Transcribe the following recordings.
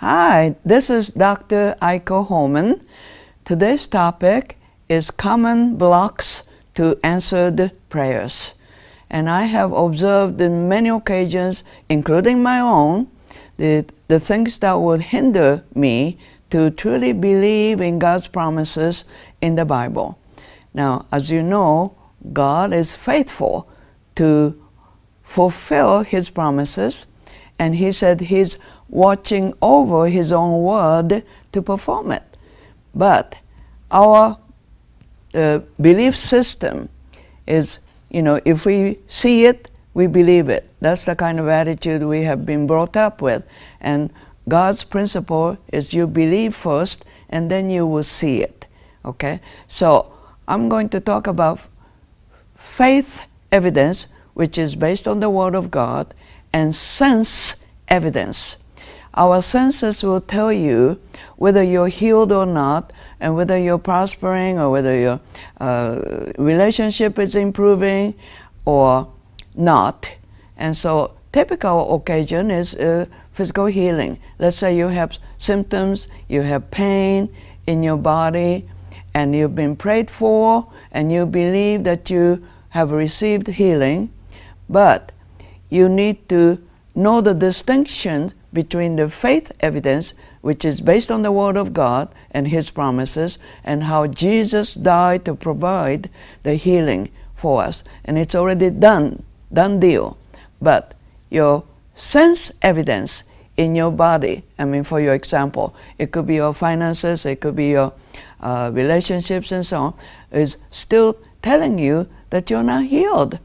Hi, this is Dr. Aiko Hormann. Today's topic is common blocks to answered prayers. And I have observed in many occasions, including my own, the, the things that would hinder me to truly believe in God's promises in the Bible. Now, as you know, God is faithful to fulfill His promises, and He said He's watching over His own word to perform it. But our uh, belief system is, you know, if we see it, we believe it. That's the kind of attitude we have been brought up with. And God's principle is you believe first and then you will see it. Okay? So I'm going to talk about faith evidence, which is based on the Word of God, and sense evidence. Our senses will tell you whether you're healed or not, and whether you're prospering or whether your uh, relationship is improving or not. And so, typical occasion is uh, physical healing. Let's say you have symptoms, you have pain in your body, and you've been prayed for, and you believe that you have received healing, but you need to know the distinction between the faith evidence, which is based on the Word of God and His promises, and how Jesus died to provide the healing for us. And it's already done, done deal. But your sense evidence in your body, I mean, for your example, it could be your finances, it could be your uh, relationships, and so on, is still telling you that you're not healed.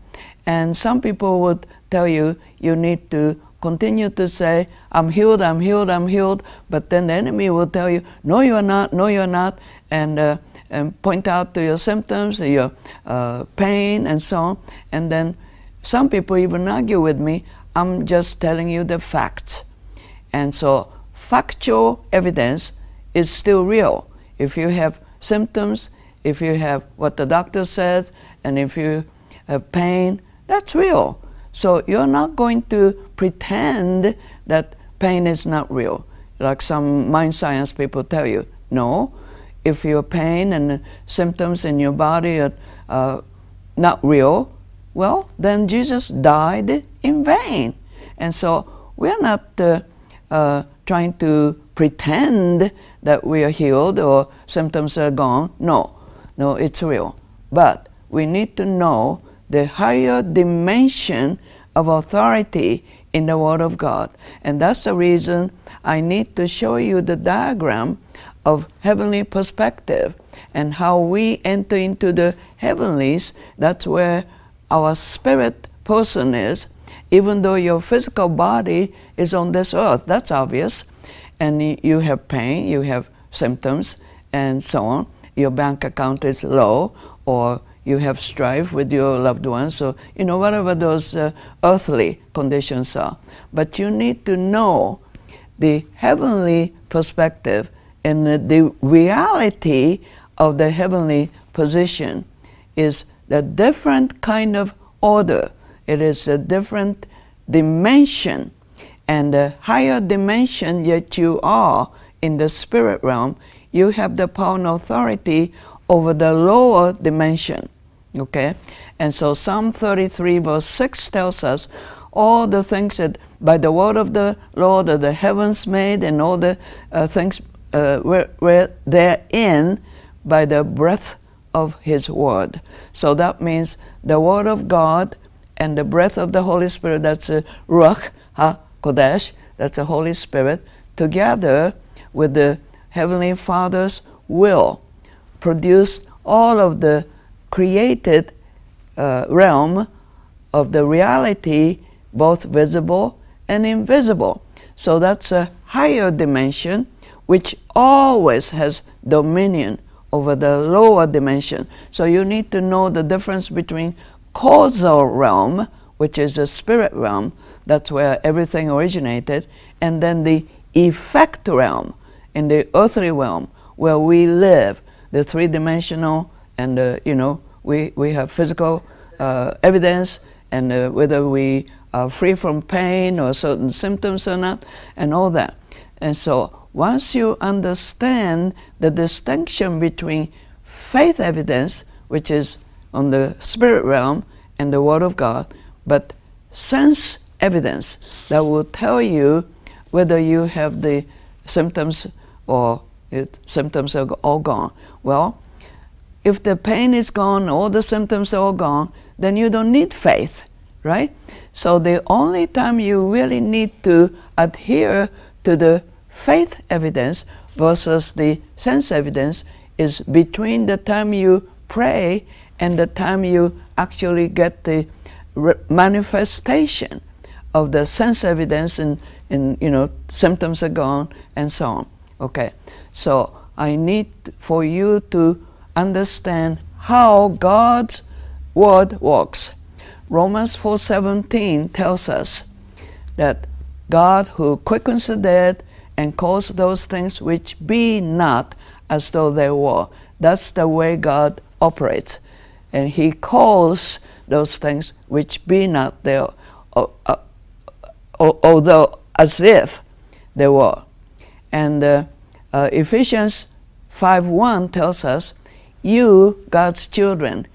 And some people would tell you you need to continue to say, I'm healed, I'm healed, I'm healed, but then the enemy will tell you, no, you're not, no, you're not, and, uh, and point out to your symptoms, your uh, pain, and so on. And then some people even argue with me, I'm just telling you the facts. And so factual evidence is still real. If you have symptoms, if you have what the doctor says, and if you have pain, that's real. So you're not going to pretend that pain is not real, like some mind science people tell you. No, if your pain and symptoms in your body are uh, not real, well, then Jesus died in vain. And so we're not uh, uh, trying to pretend that we are healed or symptoms are gone. No, no, it's real. But we need to know the higher dimension of authority in the Word of God. And that's the reason I need to show you the diagram of heavenly perspective and how we enter into the heavenlies. That's where our spirit person is, even though your physical body is on this earth. That's obvious. And you have pain, you have symptoms, and so on. Your bank account is low, or you have strife with your loved ones, so you know whatever those uh, earthly conditions are. But you need to know the heavenly perspective and the reality of the heavenly position is a different kind of order. It is a different dimension, and the higher dimension yet you are in the spirit realm, you have the power and authority over the lower dimension. Okay? And so Psalm 33, verse 6 tells us all the things that by the word of the Lord are the heavens made, and all the uh, things uh, were, were therein by the breath of His word. So that means the word of God and the breath of the Holy Spirit, that's a Ruach HaKodesh, that's the Holy Spirit, together with the Heavenly Father's will, produce all of the created uh, realm of the reality, both visible and invisible. So that's a higher dimension which always has dominion over the lower dimension. So you need to know the difference between causal realm, which is the spirit realm, that's where everything originated, and then the effect realm, in the earthly realm, where we live, the three dimensional and uh, you know we, we have physical uh, evidence and uh, whether we are free from pain or certain symptoms or not and all that And so once you understand the distinction between faith evidence, which is on the spirit realm, and the Word of God, but sense evidence that will tell you whether you have the symptoms or it, symptoms are all gone. Well, if the pain is gone, all the symptoms are all gone, then you don't need faith, right? So the only time you really need to adhere to the faith evidence versus the sense evidence is between the time you pray and the time you actually get the manifestation of the sense evidence and, and you know symptoms are gone and so on okay so i need for you to understand how god's word works romans 4.17 tells us that god who quickens the dead and calls those things which be not as though they were that's the way god operates and he calls those things which be not there uh, uh, although as if they were. And uh, uh, Ephesians 5.1 tells us, you, God's children,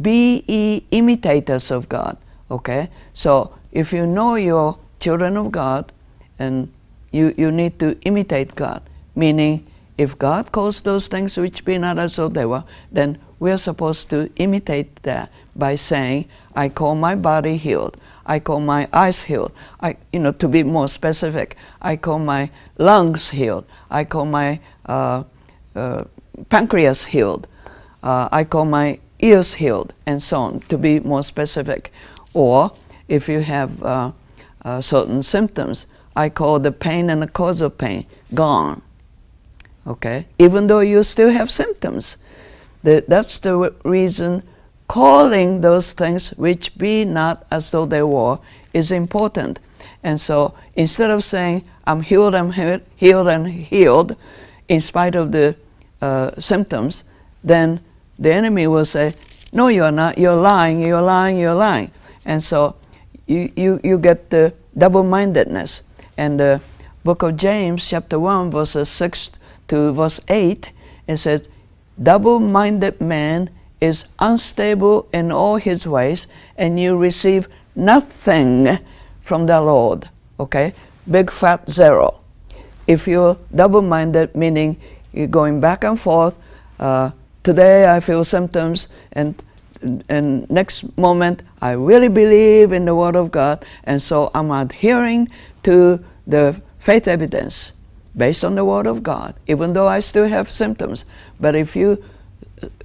be ye imitators of God. Okay? So if you know you're children of God, and you, you need to imitate God, meaning if God calls those things which be not as though they were, then we're supposed to imitate that by saying, I call my body healed. I call my eyes healed. I, you know, to be more specific, I call my lungs healed. I call my uh, uh, pancreas healed. Uh, I call my ears healed, and so on, to be more specific. Or if you have uh, uh, certain symptoms, I call the pain and the cause of pain gone. Okay? Even though you still have symptoms. The, that's the reason calling those things which be not as though they were is important. And so instead of saying, I'm healed, I'm healed and healed, in spite of the uh, symptoms, then the enemy will say, No, you're not, you're lying, you're lying, you're lying. And so you, you, you get the double mindedness. And the book of James, chapter 1, verses 6 to verse 8, it says, Double minded man is unstable in all his ways, and you receive nothing from the Lord. Okay? Big fat zero. If you're double minded, meaning you're going back and forth, uh, today I feel symptoms, and and next moment I really believe in the Word of God, and so I'm adhering to the faith evidence based on the Word of God, even though I still have symptoms. But if you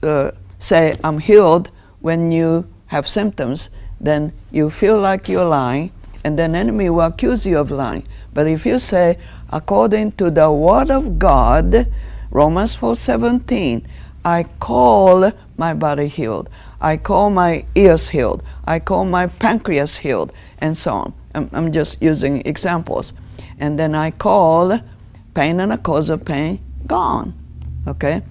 uh, say, I'm healed when you have symptoms, then you feel like you're lying, and then enemy will accuse you of lying. But if you say, according to the word of God, Romans 4:17, I call my body healed. I call my ears healed. I call my pancreas healed, and so on. I'm, I'm just using examples. And then I call pain and a cause of pain gone. Okay?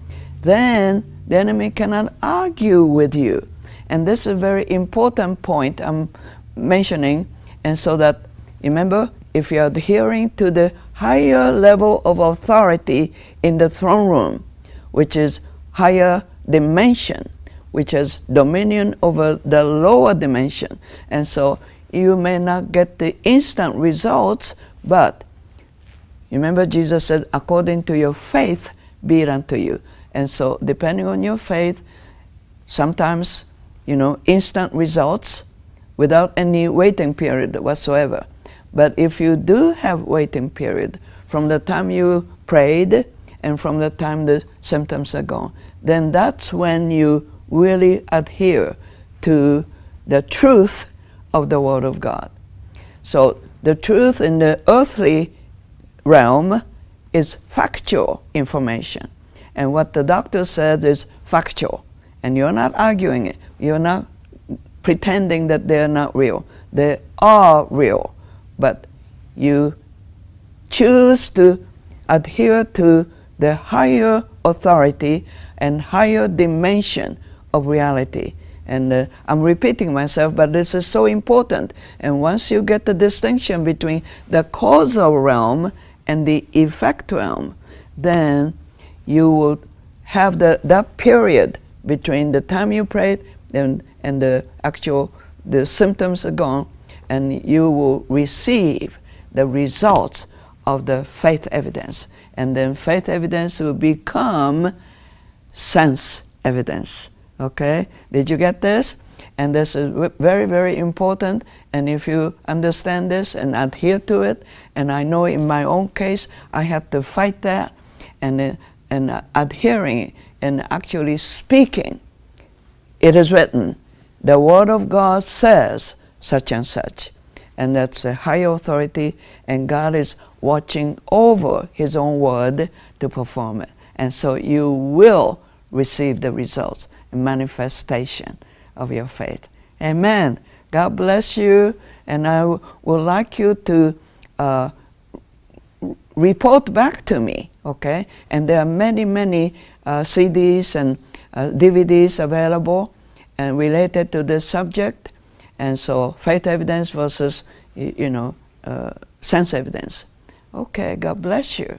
Then the enemy cannot argue with you. And this is a very important point I'm mentioning. And so that, remember, if you're adhering to the higher level of authority in the throne room, which is higher dimension, which has dominion over the lower dimension. And so you may not get the instant results, but remember Jesus said, according to your faith, be it unto you. And so, depending on your faith, sometimes, you know, instant results without any waiting period whatsoever. But if you do have waiting period from the time you prayed and from the time the symptoms are gone, then that's when you really adhere to the truth of the Word of God. So the truth in the earthly realm is factual information. And what the doctor says is factual. And you're not arguing it. You're not pretending that they're not real. They are real. But you choose to adhere to the higher authority and higher dimension of reality. And uh, I'm repeating myself, but this is so important. And once you get the distinction between the causal realm and the effect realm, then you will have the, that period between the time you prayed and, and the actual the symptoms are gone and you will receive the results of the faith evidence and then faith evidence will become sense evidence okay? Did you get this? And this is very very important and if you understand this and adhere to it and i know in my own case i had to fight that and uh, and adhering and actually speaking it is written the word of god says such and such and that's a high authority and god is watching over his own word to perform it. And so you will receive the results and manifestation of your faith. Amen. God bless you and i would like you to uh, report back to me okay? And there are many many uh, cds and uh, dvds available and related to this subject. And so faith evidence versus you know uh, sense evidence. Okay god bless you